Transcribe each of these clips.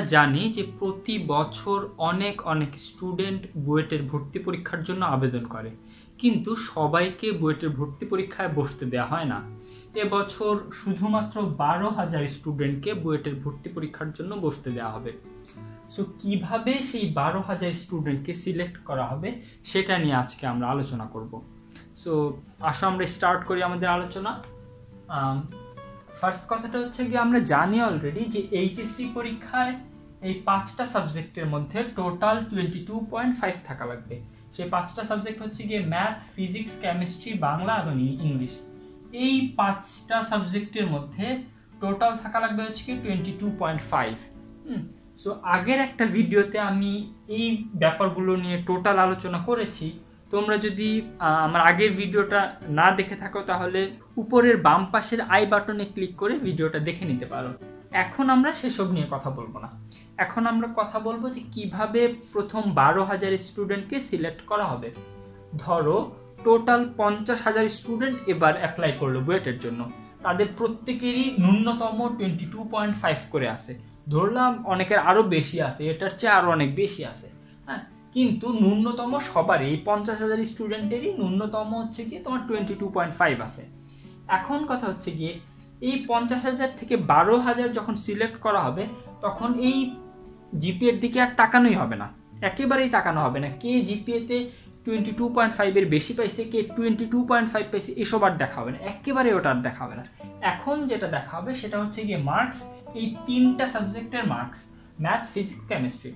জানি যে প্রতি বছর অনেক অনেক স্টুডেন্ট বুয়েটের ভর্তি পরীক্ষার জন্য আবেদন করে। কিন্তু সবাইকে বুয়েটের ভর্তি পরীক্ষায় বসতে দেওয়া হয় না। এবছর শুধুমাত্র বারো হাজার স্টুডেন্টকে বুয়েটের ভর্তি পরীক্ষার জন্য বসতে দেওয়া হবে। সো কীভাবে সেই বারো হাজার স্টুডেন্টকে সিলেক্ট করা হবে, সেটা নিয়ে আজকে আমরা আলোচনা করব। সো আসো আমরা স্টার্ট করি আমাদের আলোচনা। ফার্স্ট কথাটা হচ্ছে কি আমরা জানি অলরেডি যে এইচএসসি পরীক্ষায় এই পাঁচটা সাবজেক্টের মধ্যে total twenty two point five থাকা লাগবে। সেই পাঁচটা সাবজেক্ট হচ্ছে গিয়ে ম্যাথ ফিজিক্স কেমিস্ট্রি বাংলা এবং ইংলিশ এই পাঁচটা সাবজেক্টের মধ্যে টোটাল থাকা লাগবে হচ্ছে কি twenty two point five so আগের একটা ভিডিওতে আমি এই ব্যাপারগুলো নিয়ে টোটাল আলোচনা করেছি। তোমরা যদি আমার আগের ভিডিওটা না দেখে থাকো তাহলে উপরের বাম পাশের আই বাটনে ক্লিক করে ভিডিওটা দেখে নিতে পারো। এখন আমরা সেসব নিয়ে কথা বলব না। এখন আমরা কথা বলব যে কীভাবে প্রথম বারো হাজার স্টুডেন্টকে সিলেক্ট করা হবে। ধরো টোটাল পঞ্চাশ হাজার স্টুডেন্ট এবার অ্যাপ্লাই করল বুয়েটের জন্য। তাদের প্রত্যেকেরই ন্যূনতম টোয়েন্টি টু পয়েন্ট ফাইভ করে আছে। ধরলাম অনেকের আরও বেশি আছে, এটার চেয়ে আরও অনেক বেশি আছে। হ্যাঁ কিন্তু ন্যূনতম সবারই এই পঞ্চাশ হাজার স্টুডেন্টেরই ন্যূনতম হচ্ছে কি তোমার টোয়েন্টি টু পয়েন্ট ফাইভ আছে। এখন কথা হচ্ছে গিয়ে এই পঞ্চাশ হাজার থেকে বারো হাজার যখন সিলেক্ট করা হবে, তখন এই জিপিএর দিকে আর তাকানোই হবে না। একেবারেই তাকানো হবে না। কে জিপিএতে টোয়েন্টি টু পয়েন্ট ফাইভের বেশি পাইছে, কে টোয়েন্টি টু পয়েন্ট ফাইভ পাইছে, এসব আর দেখা হবে না। একেবারে ওটা আর দেখা হবে না। এখন যেটা দেখা হবে, সেটা হচ্ছে গিয়ে মার্কস এই তিনটা সাবজেক্টের মার্কস ম্যাথ ফিজিক্স কেমিস্ট্রি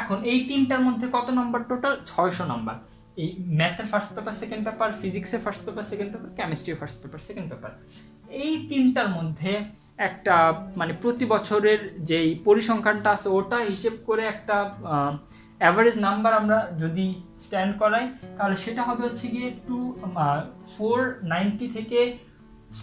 এখন এই তিনটার মধ্যে কত নম্বর টোটাল ছয়শো নম্বর এই ম্যাথের ফার্স্ট পেপার সেকেন্ড পেপার ফিজিক্সের ফার্স্ট পেপার সেকেন্ড পেপার কেমিস্ট্রির ফার্স্ট পেপার সেকেন্ড পেপার এই তিনটার মধ্যে একটা মানে প্রতি বছরের যেই পরিসংখ্যানটা আছে, ওটা হিসেব করে একটা অ্যাভারেজ নাম্বার আমরা যদি স্ট্যান্ড করাই, তাহলে সেটা হবে হচ্ছে গিয়ে টু ফোর নাইনটি থেকে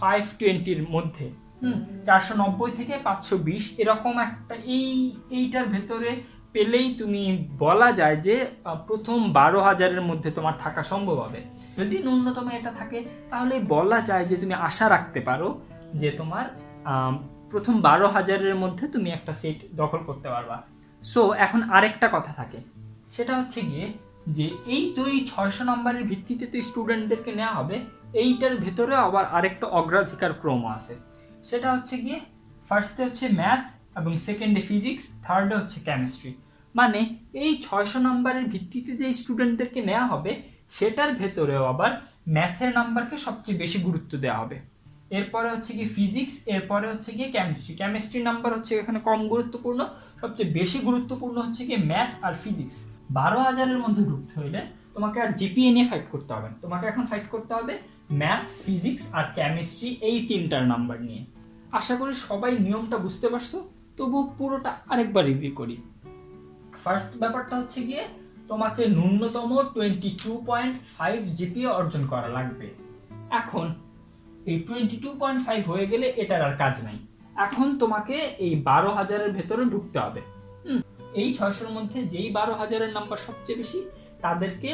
ফাইভ টোয়েন্টির মধ্যে। হুম, চারশো নব্বই থেকে পাঁচশো বিশ, এরকম একটা এই, এইটার ভেতরে পেলেই তুমি বলা যায় যে প্রথম বারো হাজারের মধ্যে তোমার থাকা সম্ভব হবে। যদি ন্যূনতম এটা থাকে, তাহলে বলা যায় যে তুমি আশা রাখতে পারো যে তোমার প্রথম বারো হাজারের মধ্যে তুমি একটা সিট দখল করতে পারবা। সো এখন আরেকটা কথা থাকে। সেটা হচ্ছে গিয়ে যে, এই তো এই ছয়শো নম্বরের ভিত্তিতে তো স্টুডেন্টদেরকে নেওয়া হবে, এইটার ভেতরে আবার আরেকটা অগ্রাধিকার ক্রম আছে। সেটা হচ্ছে গিয়ে ফার্স্টে হচ্ছে ম্যাথ এবং সেকেন্ডে ফিজিক্স থার্ডে হচ্ছে কেমিস্ট্রি মানে এই ছয়শো নম্বরের ভিত্তিতে যে স্টুডেন্টদেরকে নেওয়া হবে, সেটার ভেতরেও আবার ম্যাথের নাম্বারকে সবচেয়ে বেশি গুরুত্ব দেওয়া হবে। এরপরে হচ্ছে কি ফিজিক্স এরপরে হচ্ছে গিয়ে কেমিস্ট্রি কেমিস্ট্রি নাম্বার হচ্ছে এখানে কম গুরুত্বপূর্ণ, সবচেয়ে বেশি গুরুত্বপূর্ণ হচ্ছে গিয়ে ম্যাথ আর ফিজিক্স বারো হাজারের মধ্যে ঢুকতে হইলে তোমাকে আর জিপিএ নিয়ে ফাইট করতে হবে তোমাকে এখন ফাইট করতে হবে ম্যাথ ফিজিক্স আর কেমিস্ট্রি এই তিনটার নাম্বার নিয়ে। আশা করি সবাই নিয়মটা বুঝতে পারছ তবু পুরোটা আরেকবার রিভিউ করি। ফার্স্ট ব্যাপারটা হচ্ছে গিয়ে তোমাকে ন্যূনতম টোয়েন্টি টু পয়েন্ট ফাইভ জিপিএ অর্জন করা লাগবে। এখন এই টোয়েন্টি টু পয়েন্ট ফাইভ হয়ে গেলে এটার আর কাজ নাই। এখন তোমাকে এই বারো হাজারের ভেতরে ঢুকতে হবে। এই ছয়শোর মধ্যে যেই বারো হাজারের নাম্বার সবচেয়ে বেশি, তাদেরকে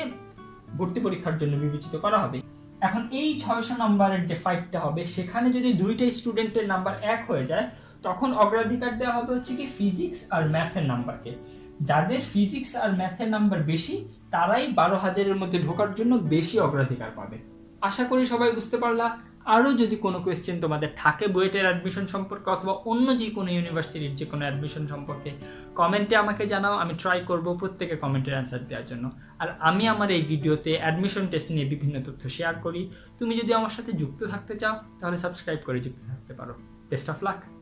ভর্তি পরীক্ষার জন্য বিবেচিত করা হবে। এখন এই ছয়শো নাম্বারের যে ফাইটটা হবে, সেখানে যদি দুইটা স্টুডেন্টের নাম্বার এক হয়ে যায়, তখন অগ্রাধিকার দেওয়া হবে হচ্ছে কি ফিজিক্স আর ম্যাথের নাম্বারকে যাদের ফিজিক্স আর ম্যাথের নাম্বার বেশি, তারাই বারো হাজারের মধ্যে ঢোকার জন্য বেশি অগ্রাধিকার পাবে। আশা করি সবাই বুঝতে পারলা। আরও যদি কোনো কোয়েশ্চেন তোমাদের থাকে বুয়েটের অ্যাডমিশন সম্পর্কে অথবা অন্য যে কোনো ইউনিভার্সিটির যে কোনো অ্যাডমিশন সম্পর্কে, কমেন্টে আমাকে জানাও। আমি ট্রাই করব প্রত্যেকে কমেন্টের অ্যান্সার দেওয়ার জন্য। আর আমি আমার এই ভিডিওতে অ্যাডমিশন টেস্ট নিয়ে বিভিন্ন তথ্য শেয়ার করি। তুমি যদি আমার সাথে যুক্ত থাকতে চাও, তাহলে সাবস্ক্রাইব করে যুক্ত থাকতে পারো। Best of luck